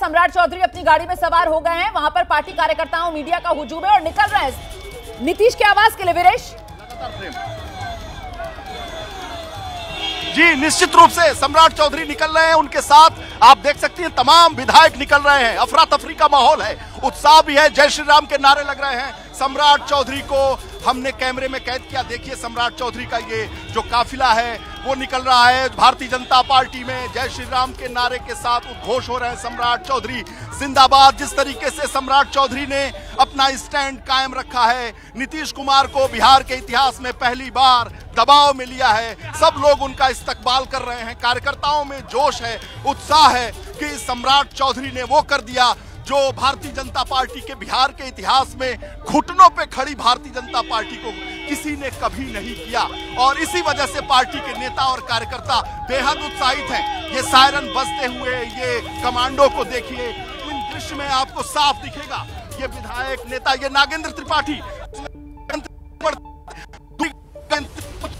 सम्राट चौधरी अपनी गाड़ी में सवार हो गए हैं। वहाँ पर पार्टी कार्यकर्ताओं, मीडिया का हुजूम है और निकल रहे हैं। नीतीश के आवाज़ के लिए वीरेश। जी, निश्चित रूप से सम्राट चौधरी निकल रहे हैं। उनके साथ आप देख सकती हैं, तमाम विधायक निकल रहे हैं। अफरा तफरी का माहौल है। उत्साह भी है। जय श्री राम के नारे लग रहे हैं। सम्राट चौधरी को हमने कैमरे में कैद किया। देखिए सम्राट चौधरी का ये जो काफिला है, वो निकल रहा है। भारतीय जनता पार्टी में जय श्री राम के नारे के साथ उद्घोष हो रहे हैं सम्राट चौधरी। जिंदाबाद, जिस तरीके से सम्राट चौधरी ने अपना स्टैंड कायम रखा है, नीतीश कुमार को बिहार के इतिहास में पहली बार दबाव में लिया है। सब लोग उनका इस्तकबाल कर रहे हैं। कार्यकर्ताओं में जोश है, उत्साह है कि सम्राट चौधरी ने वो कर दिया। जो भारतीय जनता पार्टी के बिहार के इतिहास में घुटनों पे खड़ी भारतीय जनता पार्टी को किसी ने कभी नहीं किया। और इसी वजह से पार्टी के नेता और कार्यकर्ता बेहद उत्साहित हैं। ये सायरन बजते हुए, ये कमांडो को देखिए। इन दृश्य में आपको साफ़ दिखेगा। ये विधायक नेता, ये नागेंद्र त्रिपाठी।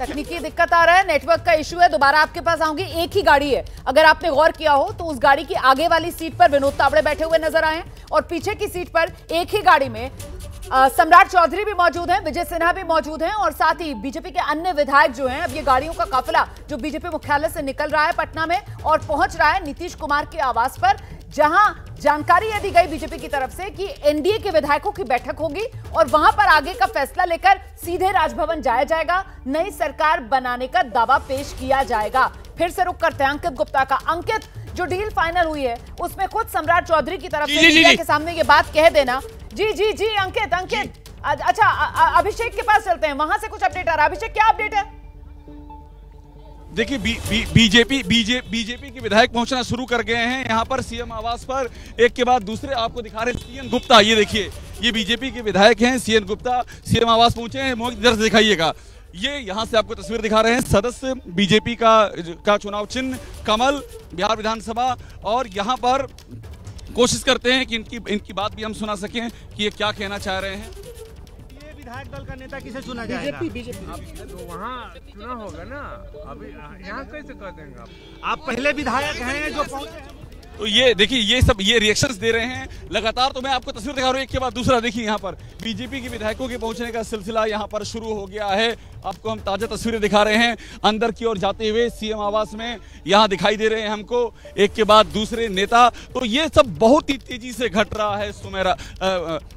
तकनीकी दिक्कत आ रहा है। नेटवर्क का इशू है। दोबारा आपके पास आऊँगी। एक ही गाड़ी है। अगर आपने गौर किया हो तो उस गाड़ी की आगे वाली सीट पर विनोद तावड़े बैठे हुए नज़र आए और पीछे की सीट पर एक ही गाड़ी में सम्राट चौधरी भी मौजूद हैं, विजय सिन्हा भी मौजूद हैं और साथ ही बीजेपी के अन्य विधायक जो हैं, अब ये गाड़ियों का काफिला जो बीजेपी मुख्यालय से निकल रहा है पटना में और पहुँच रहा है नीतीश कुमार के आवास पर। जहाँ जानकारी यह दी गई बीजेपी की तरफ़ से कि एनडीए के विधायकों की बैठक होगी और वहाँ पर आगे का फैसला लेकर सीधे राजभवन जाया जाएगा नई सरकार बनाने का दावा पेश किया जाएगा। फिर से रुक करते हैं अंकित गुप्ता का अंकित जो डील फाइनल हुई है उसमें खुद सम्राट चौधरी की तरफ़ से मीडिया के सामने ये बात कह देना। जी जी जी अंकित अंकित। अच्छा अभिषेक के पास चलते हैं वहाँ से कुछ अपडेट आ रहा है। अभिषेक क्या अपडेट है? देखिए बीजेपी, बीजे, बीजेपी के विधायक पहुँचना शुरू कर गए हैं। यहाँ पर सीएम आवास पर एक के बाद दूसरे आपको दिखा रहे हैं सीएन गुप्ता। ये देखिए, ये बीजेपी के विधायक हैं सीएन गुप्ता। सीएम आवास पहुँचे हैं इधर से दिखाइएगा। ये यहाँ से आपको तस्वीर दिखा रहे हैं, सदस्य बीजेपी का का चुनाव चिन्ह, कमल, बिहार विधानसभा। और यहाँ पर कोशिश करते हैं कि इनकी इनकी बात भी हम सुना सकें कि ये क्या कहना चाह रहे हैं। विधायक दल का नेता किसे चुना जाएगा? BJP BJP. तो वहाँ चुना होगा ना। अभी यहाँ कैसे कर देंगे आप? आप पहले विधायक हैं जो तो ये देखिए, ये सब, ये रिएक्शंस दे रहे हैं। लगातार तो मैं आपको तस्वीर दिखा रहा हूँ, एक के बाद दूसरा देखिए यहाँ पर। बीजेपी के विधायकों के पहुँचने का सिलसिला यहाँ पर शुरू हो गया है। आपको हम ताज़ा तस्वीरें दिखा रहे हैं। अंदर की ओर जाते हुए सीएम आवास में यहाँ दिखाई दे रहे हैं हमको, एक के बाद दूसरे नेता। तो ये सब बहुत ही तेज़ी से घट रहा है, सुमेरा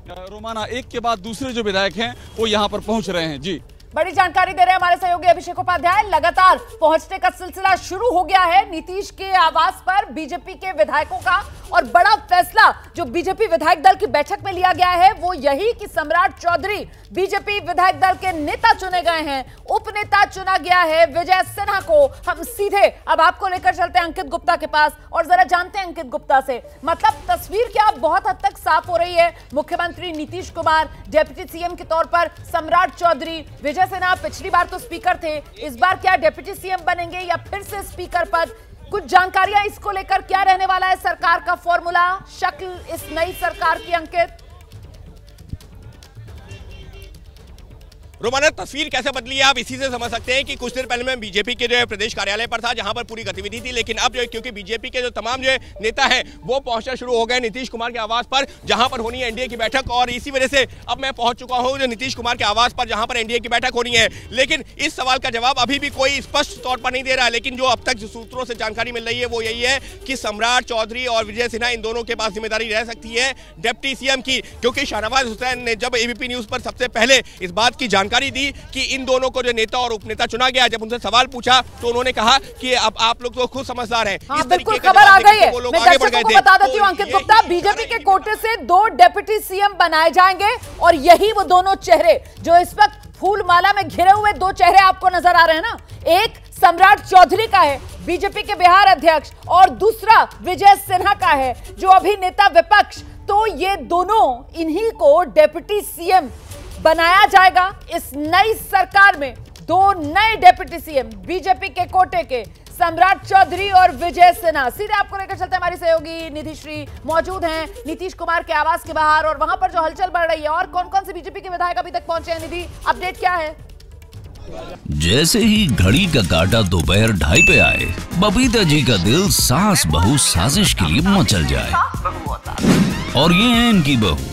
रोमाना, एक के बाद दूसरे जो विधायक हैं, वो यहाँ पर पहुँच रहे हैं। जी। बड़ी जानकारी दे रहे हैं हमारे सहयोगी अभिषेक उपाध्याय। लगातार पहुँचने का सिलसिला शुरू हो गया है। नीतीश के आवास पर बीजेपी के विधायकों का और बड़ा फैसला जो बीजेपी विधायक दल की बैठक में लिया गया है, वो यही कि सम्राट चौधरी बीजेपी विधायक दल के नेता चुने गए हैं। उप नेता चुना गया है विजय सिन्हा को। हम सीधे अब आपको लेकर चलते हैं अंकित गुप्ता के पास और जरा जानते हैं अंकित गुप्ता से। मतलब तस्वीर क्या बहुत हद तक साफ़ हो रही है। मुख्यमंत्री नीतीश कुमार, डेप्यूटी सीएम के तौर पर सम्राट चौधरी, विजय सिन्हा पिछली बार तो स्पीकर थे। इस बार क्या डेप्यूटी सीएम बनेंगे या फिर से स्पीकर पद? कुछ जानकारियाँ इसको लेकर क्या रहने वाला है? सरकार का फॉर्मूला, शक्ल इस नई सरकार की अंकित। रोमाना, तस्वीर कैसे बदली है? आप इसी से समझ सकते हैं कि कुछ देर पहले मैं बीजेपी के जो है प्रदेश कार्यालय पर था, जहाँ पर पूरी गतिविधि थी, लेकिन अब जो है, क्योंकि बीजेपी के जो तमाम जो है नेता हैं, वो पहुँचना शुरू हो गए नीतीश कुमार के आवास पर, जहाँ पर होनी है एनडीए की बैठक, और इसी वजह से अब मैं पहुँच चुका हूँ जो नीतीश कुमार के आवास पर, जहाँ पर एनडीए की बैठक होनी है। लेकिन इस सवाल का जवाब अभी भी कोई स्पष्ट तौर पर नहीं दे रहा लेकिन जो अब तक सूत्रों से जानकारी मिल रही है, वो यही है कि सम्राट चौधरी और विजय सिन्हा इन दोनों के पास ज़िम्मेदारी रह सकती है, डिप्टी सीएम की, क्योंकि शाहनवाज हुसैन ने जब एबीपी न्यूज़ पर सबसे पहले इस बात की जानकारी दी कि इन दोनों को जो नेता और उपनेता चुना गया जब उनसे सवाल पूछा तो उन्होंने कहा कि अब आप लोग तो खुद समझदार हैं। हाँ, बिल्कुल खबर आ गई है। मैं दर्शकों को बता देती हूँ अंकित गुप्ता बीजेपी के कोटे से दो डेप्यूटी सीएम बनाए जाएँगे और यही वो दोनों चेहरे जो इस वक्त फूल माला में घिरे हुए दो चेहरे आपको नज़र आ रहे हैं ना। एक सम्राट चौधरी का है बीजेपी के बिहार अध्यक्ष और दूसरा विजय सिन्हा का है जो अभी नेता विपक्ष। तो ये दोनों इन्हीं को डेप्यूटी सीएम बनाया जाएगा। इस नई सरकार में दो नए डेप्यूटी सीएम, बीजेपी के कोटे के सम्राट चौधरी और विजय सिन्हा। सीधे आपको लेकर चलते हमारी सहयोगी निधि श्री मौजूद हैं, नीतीश कुमार के आवास के बाहर और वहाँ पर जो हलचल बढ़ रही है और कौन कौन से बीजेपी के विधायक अभी तक पहुँचे हैं निधि, अपडेट क्या है? जैसे ही घड़ी का काटा दोपहर ढाई पे आए, बबीता जी का दिल सास बहू साजिश के लिए मचल जाए। और ये है इनकी बहू।